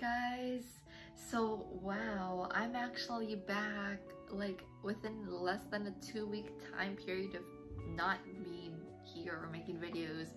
Guys! So wow, I'm actually back like within less than a two week time period of not being here or making videos.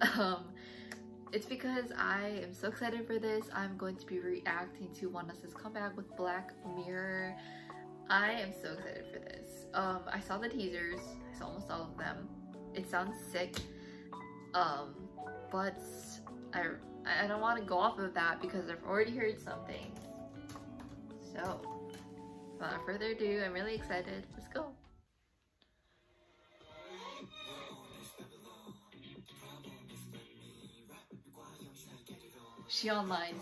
Um, it's because I am so excited for this. I'm going to be reacting to Us's comeback with Black Mirror. I am so excited for this. Um, I saw the teasers. I saw almost all of them. It sounds sick. Um, but I I don't want to go off of that because I've already heard something. So, without further ado, I'm really excited. Let's go. She online.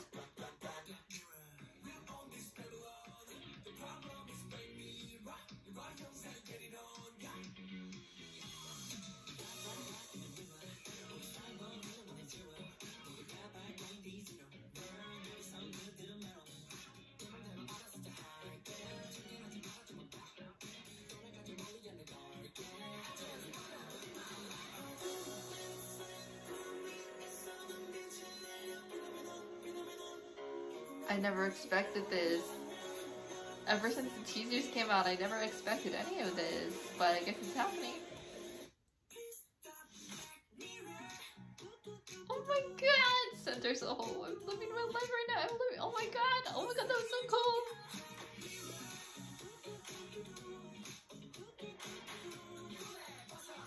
I never expected this. Ever since the teasers came out, I never expected any of this, but I guess it's happening. Oh my god! Center Soul, I'm living my life right now. I'm living, oh my god! Oh my god, that was so cool!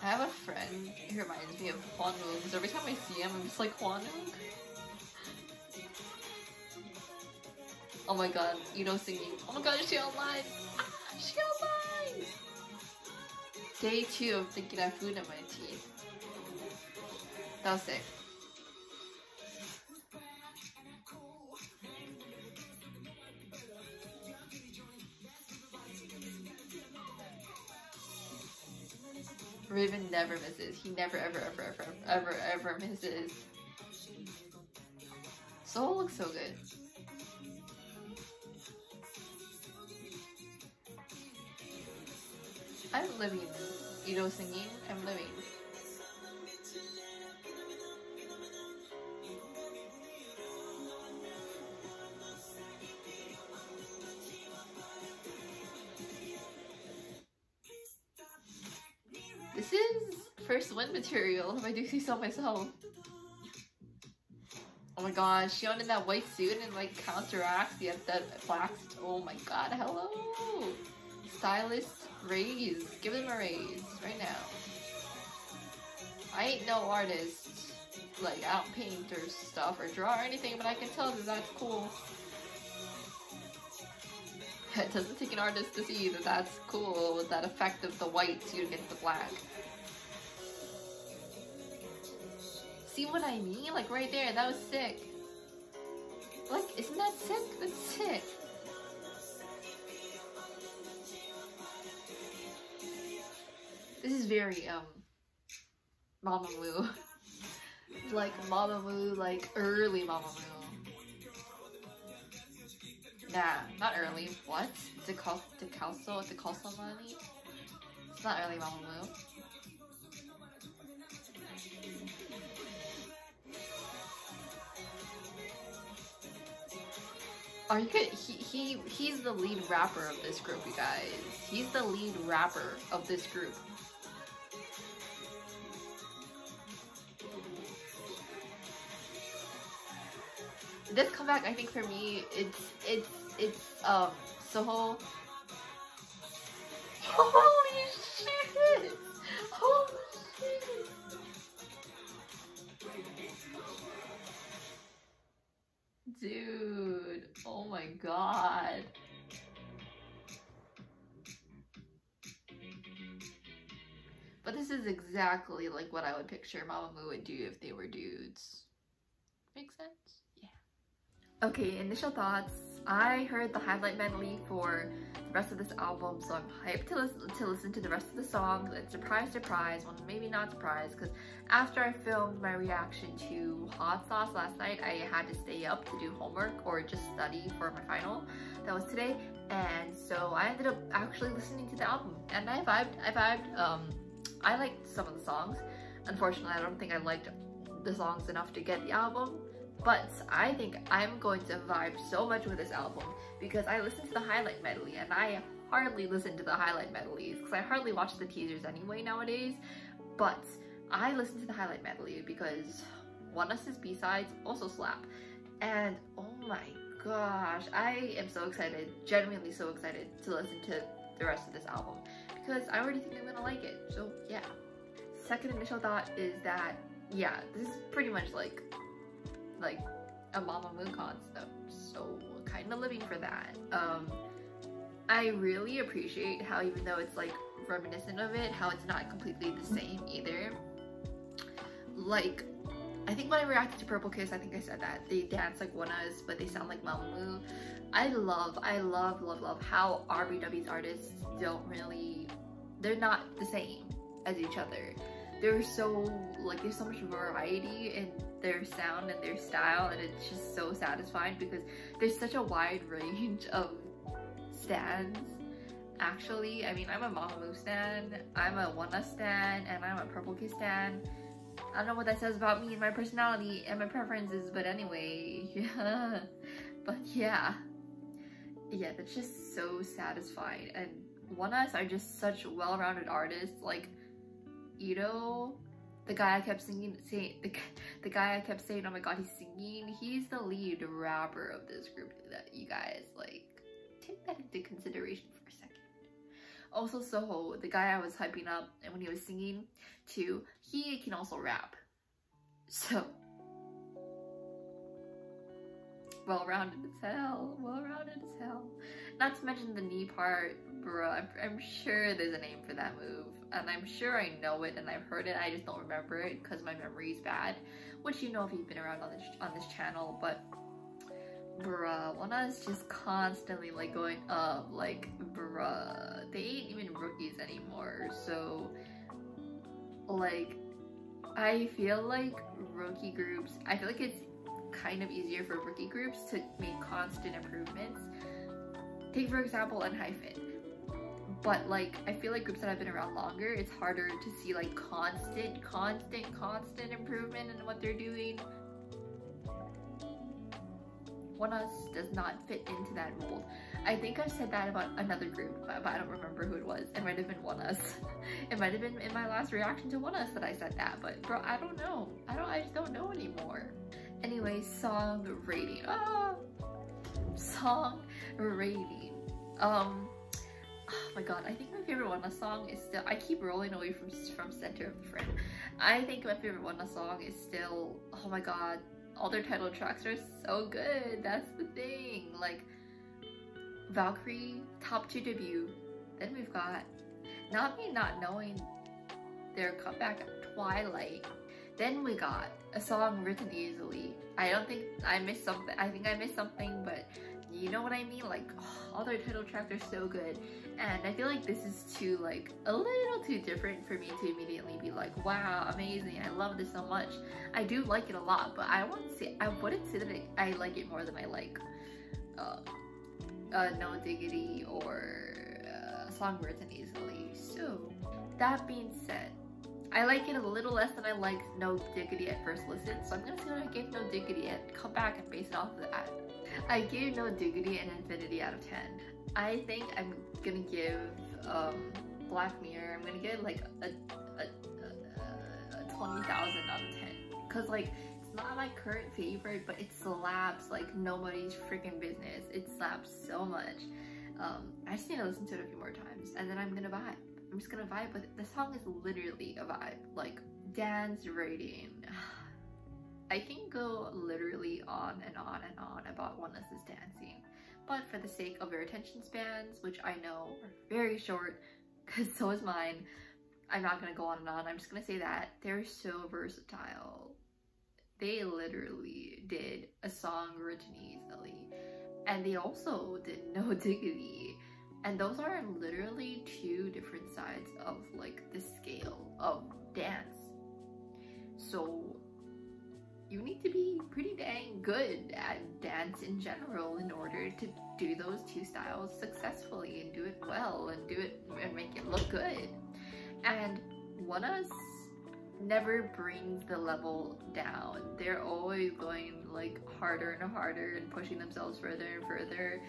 I have a friend who reminds me of Hwanwoong, because every time I see him, I'm just like, Hwanwoong? Oh my god, you know singing. Oh my god, is she online? Ah, she online! Day two of thinking I have food in my teeth. That was sick. Ravn never misses. He never ever ever ever ever ever misses. Soul looks so good. I'm living. You know, singing. I'm living. This is first win material, if I do see so myself. Oh my god, Xion in that white suit and like counteracts the, the black. Oh my god, hello! Stylist Raise. Give them a raise right now. I ain't no artist. Like, I don't paint or stuff or draw or anything, but I can tell that that's cool. It doesn't take an artist to see that that's cool with that effect of the white suit get the black. See what I mean? Like right there, that was sick. Like, isn't that sick? That's sick. This is very, um, Mamamoo. like Mamamoo, like early Mamamoo. Nah, not early. What? Decal Decalso? Decalso money? It's not early Mamamoo. Are you good? He, he he's the lead rapper of this group, you guys. He's the lead rapper of this group. This comeback, I think for me, it's it's it's um Seoho. Holy shit! Shit! Dude, oh my god. But this is exactly like what I would picture Mamamoo would do if they were dudes. Make sense? Okay, initial thoughts. I heard the highlight medley for the rest of this album, so I'm hyped to listen to, listen to the rest of the songs. And surprise, surprise, well maybe not surprise, because after I filmed my reaction to Hot Sauce last night, I had to stay up to do homework or just study for my final. That was today, and so I ended up actually listening to the album, and I vibed. I vibed. Um, I liked some of the songs. Unfortunately, I don't think I liked the songs enough to get the album, But I think I'm going to vibe so much with this album because I listened to the highlight medley and I hardly listen to the highlight medleys because I hardly watch the teasers anyway nowadays. But I listened to the highlight medley because ONEUS's B-sides also slap. And oh my gosh, I am so excited, genuinely so excited to listen to the rest of this album because I already think I'm gonna like it. So yeah. Second initial thought is that yeah, this is pretty much like like a Mamamoo concept. So kind of living for that. Um, I really appreciate how even though it's like reminiscent of it, how it's not completely the same either. Like, I think when I reacted to Purple Kiss, I think I said that they dance like ONEUS, but they sound like Mamamoo. I love, I love, love, love how RBW's artists don't really, they're not the same as each other. They're so, like, there's so much variety in their sound and their style, and it's just so satisfying because there's such a wide range of stands actually. I mean, I'm a Mamamoo stan, I'm a ONEUS stan, and I'm a Purple Kiss stan. I don't know what that says about me and my personality and my preferences, but anyway. But yeah, yeah, that's just so satisfying. And ONEUS are just such well-rounded artists. Like, Leedo, the guy I kept singing, the, the guy I kept saying, oh my god, he's singing. He's the lead rapper of this group that you guys like take that into consideration for a second. Also, Seoho, the guy I was hyping up and when he was singing too, he can also rap. So, well-rounded as hell, well-rounded as hell. Not to mention the knee part, bro, I'm, I'm sure there's a name for that move. And I'm sure I know it and I've heard it, I just don't remember it because my memory is bad. Which you know if you've been around on this, on this channel, but bruh, ONEUS just constantly like going up, like bruh, they ain't even rookies anymore, so like I feel like rookie groups, I feel like it's kind of easier for rookie groups to make constant improvements. Take for example ENHYPEN. But like I feel like groups that have been around longer, it's harder to see like constant, constant, constant improvement in what they're doing ONEUS does not fit into that mold. I think I've said that about another group, but, I don't remember who it was. It might have been ONEUS. it might have been in my last reaction to ONEUS that I said that, but bro, I don't know. I don't. I just don't know anymore. Anyway, song rating. Ah, song rating. Um. Oh my god, I think my favorite ONEUS song is still. I keep rolling away from from Center of the Friend. I think my favorite ONEUS song is still. Oh my god, all their title tracks are so good. That's the thing. Like Valkyrie, top two debut. Then we've got not me not knowing their comeback Twilight. Then we got a song written easily. I don't think I missed something. I think I missed something, but you know what I mean? Like, oh, all their title tracks are so good. And I feel like this is too, like, a little too different for me to immediately be like, wow, amazing, I love this so much. I do like it a lot, but I wouldn't say, I wouldn't say that I like it more than I like uh, uh, No Diggity or uh, Song Written Easily. So, that being said, I like it a little less than I like No Diggity at first listen, so I'm gonna what I give No Diggity and come back and base it off of that. I gave No Diggity an infinity out of 10. I think I'm gonna give um, Black Mirror, I'm gonna give like a, a, a, a 20,000 out of 10. Cause like, it's not my current favorite, but it slaps like nobody's freaking business. It slaps so much. Um, I just need to listen to it a few more times and then I'm gonna vibe. I'm just gonna vibe with it. The song is literally a vibe. Like, dance rating. I can go literally on and on and on about ONEUS's dancing, but for the sake of your attention spans, which I know are very short, because so is mine, I'm not to go on and on. I'm just to say that they're so versatile. They literally did a song written easily, and they also did No Diggity. And those are literally two different sides of like the scale of dance. So you need to be pretty dang good at dance in general in order to do those two styles successfully and do it well and do it and make it look good. And ONEUS never brings the level down. They're always going like harder and harder and pushing themselves further and further.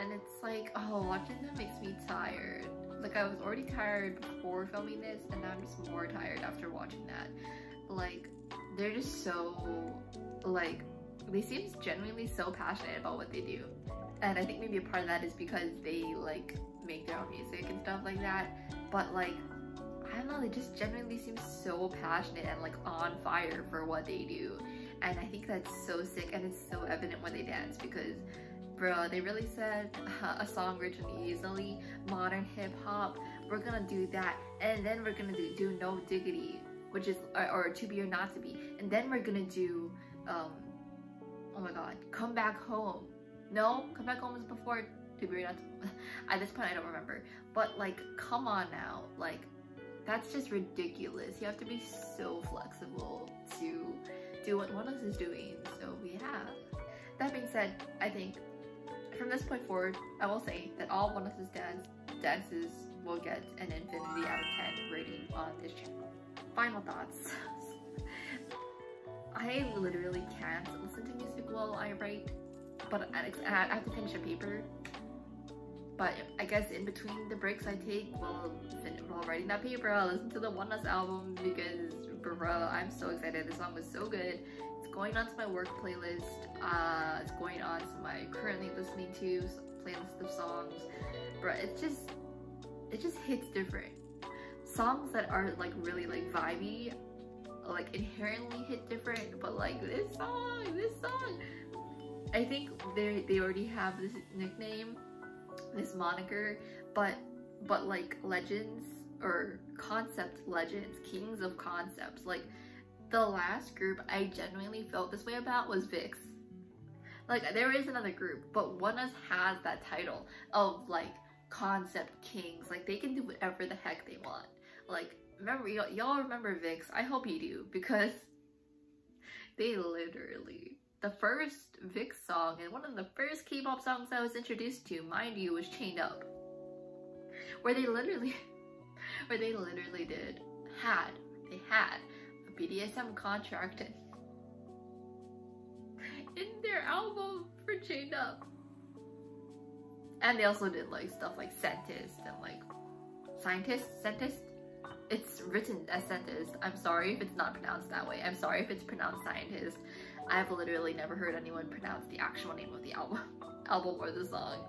And it's like, oh, watching them makes me tired. Like I was already tired before filming this and now I'm just more tired after watching that. Like they're just so like they seem genuinely so passionate about what they do. And I think maybe a part of that is because they like make their own music and stuff like that. But like I don't know, they just genuinely seem so passionate and like on fire for what they do. And I think that's so sick and it's so evident when they dance because bro, they really said uh, a song written easily, modern hip hop, we're gonna do that. And then we're gonna do, do No Diggity, which is, or, or To Be or Not To Be. And then we're gonna do, um, oh my god, Come Back Home. No, Come Back Home was before To Be or Not To At this point, I don't remember. But like, come on now. Like, that's just ridiculous. You have to be so flexible to do what one of us is doing. So we have. That being said, I think from this point forward, I will say that all one of us dance dances will get an infinity out of 10 rating on this channel. Final thoughts. I literally can't listen to music while I write, but I have to finish a paper but I guess in between the breaks I take while, while writing that paper, I'll listen to the ONEUS album because bro, I'm so excited. This song was so good. It's going onto my work playlist. Uh, it's going on to my currently listening to playlist of songs. Bro, it's just, it just hits different. Songs that are like really like vibey, like inherently hit different, but like this song, this song, I think they they already have this nickname this moniker, but but like legends or concept legends, kings of concepts. Like the last group I genuinely felt this way about was VIXX. Like there is another group, but ONEUS has that title of like concept kings. Like they can do whatever the heck they want. Like remember y'all remember VIXX? I hope you do because they literally the first VIXX song and one of the first K-pop songs I was introduced to, mind you, was Chained Up. Where they literally, where they literally did, had, they had a BDSM contract in, their album for Chained Up. And they also did like stuff like Scientist and like Scientist, Scientist. It's written as Scientist. I'm sorry if it's not pronounced that way. I'm sorry if it's pronounced Scientist. I've literally never heard anyone pronounce the actual name of the album, album or the song.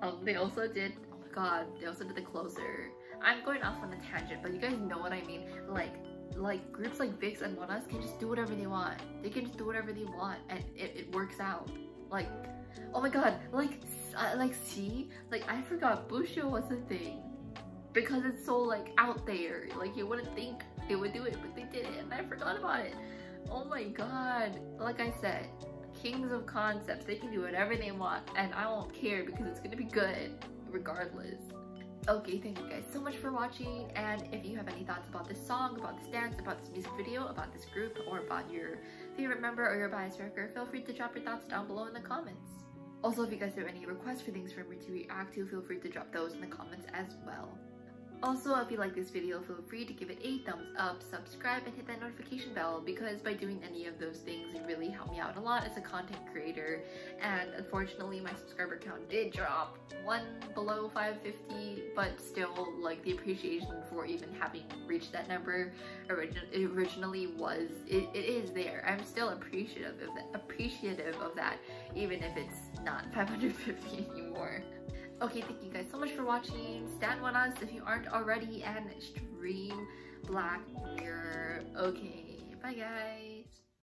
Um, they also did, oh my god, they also did the closer. I'm going off on a tangent, but you guys know what I mean. Like, like groups like VIXX and ONEUS can just do whatever they want. They can just do whatever they want, and it, it works out. Like, oh my god, like, uh, like see, like I forgot Bushido was a thing because it's so like out there. Like you wouldn't think they would do it, but they did it, and I forgot about it. Oh my god. Like I said, kings of concepts. They can do whatever they want and I won't care because it's gonna be good regardless. Okay, thank you guys so much for watching and if you have any thoughts about this song, about this dance, about this music video, about this group, or about your favorite member or your bias wrecker, feel free to drop your thoughts down below in the comments. Also, if you guys have any requests for things for me to react to, feel free to drop those in the comments as well. Also, if you like this video, feel free to give it a thumbs up, subscribe, and hit that notification bell because by doing any of those things, it really helped me out a lot as a content creator. And unfortunately, my subscriber count did drop one below 550, but still, like, the appreciation for even having reached that number origin originally was, it, it is there. I'm still appreciative of that, appreciative of that, even if it's not 550 anymore. Okay, thank you guys so much for watching. Stand with us if you aren't already and stream Black Mirror. Okay, bye guys.